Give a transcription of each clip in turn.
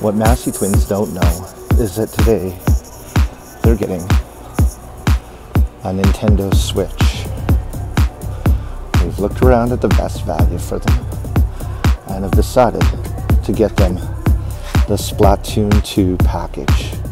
What Massey twins don't know is that today they're getting a Nintendo Switch. We've looked around at the best value for them and have decided to get them the Splatoon 2 package.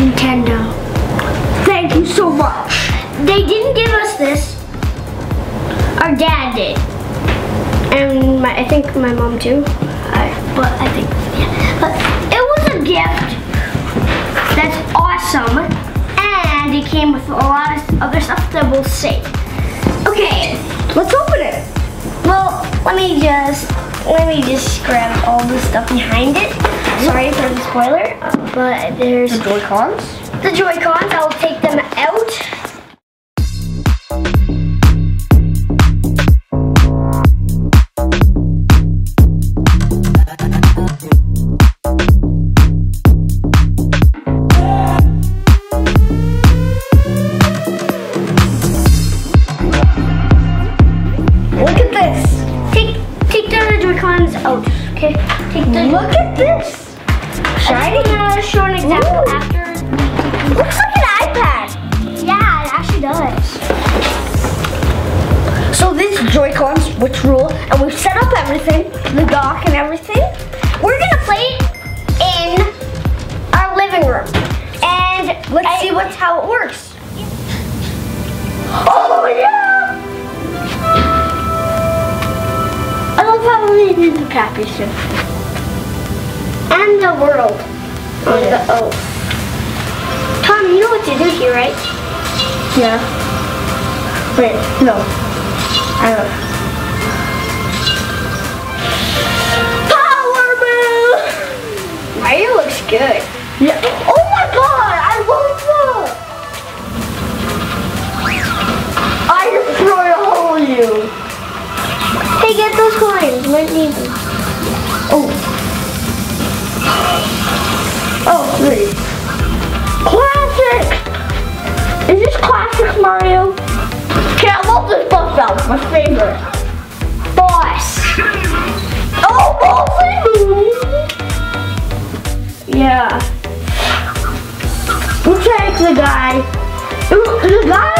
Nintendo. Thank you so much. They didn't give us this. Our dad did. And my, I think my mom too. I, but I think, yeah. But it was a gift. That's awesome. And it came with a lot of other stuff that we'll see. Okay, let's open it. Well, let me just let me just grab all the stuff behind it. Sorry for the spoiler, but there's The Joy-Cons? the Joy-Cons. I'll take them out. Joy-Cons out. Oh, okay. Take the. Look at this. Shiny. I'm gonna show an example Ooh. after. Looks like an iPad. Yeah, it actually does. So this Joy-Cons, which rule, and we've set up everything, the dock and everything. We're gonna play it in our living room, and Let's I- see what's how it works. Oh yeah! We did the Cappy. And the world. On the O. Tom, you know what to do here, right? Yeah. Wait, no. I don't. Power Might. Oh. Oh, three. Classic! Is this classic Mario? Okay, I love this bus out. My favorite. Boss. Oh, Bossy Yeah. We'll take the guy. The guy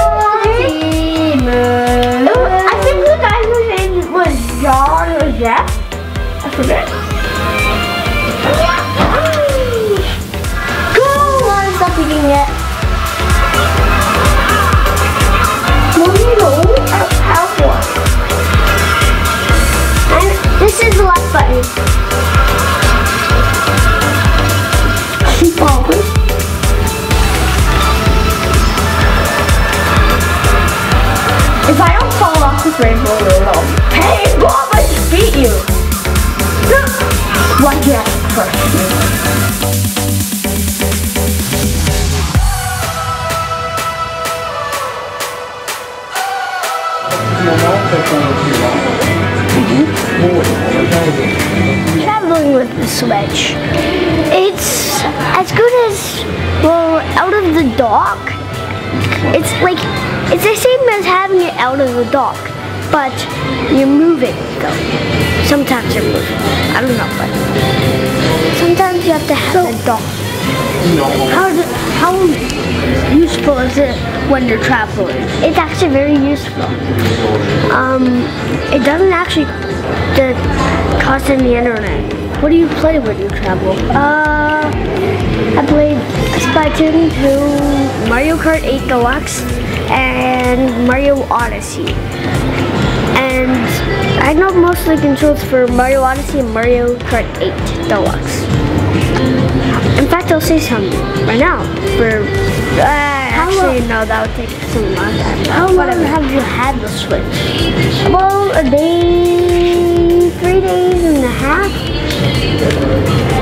Mm-hmm. Traveling with the Switch. It's as good as, well, out of the dock. It's like, it's the same as having it out of the dock, but you're moving though. Sometimes you're moving. I don't know, but sometimes you have to have a dock. How, how useful is it when you're traveling? It's actually very useful. Um, it doesn't actually the cost any internet. What do you play when you travel? Uh, I played Splatoon 2, Mario Kart 8 Deluxe, and Mario Odyssey. And I know most of the controls for Mario Odyssey and Mario Kart 8 Deluxe. In fact, I'll say some right now. For uh, actually, no, that would take some long time. How long have you had the Switch? Well, a day, three days and a half, or like two days and a half.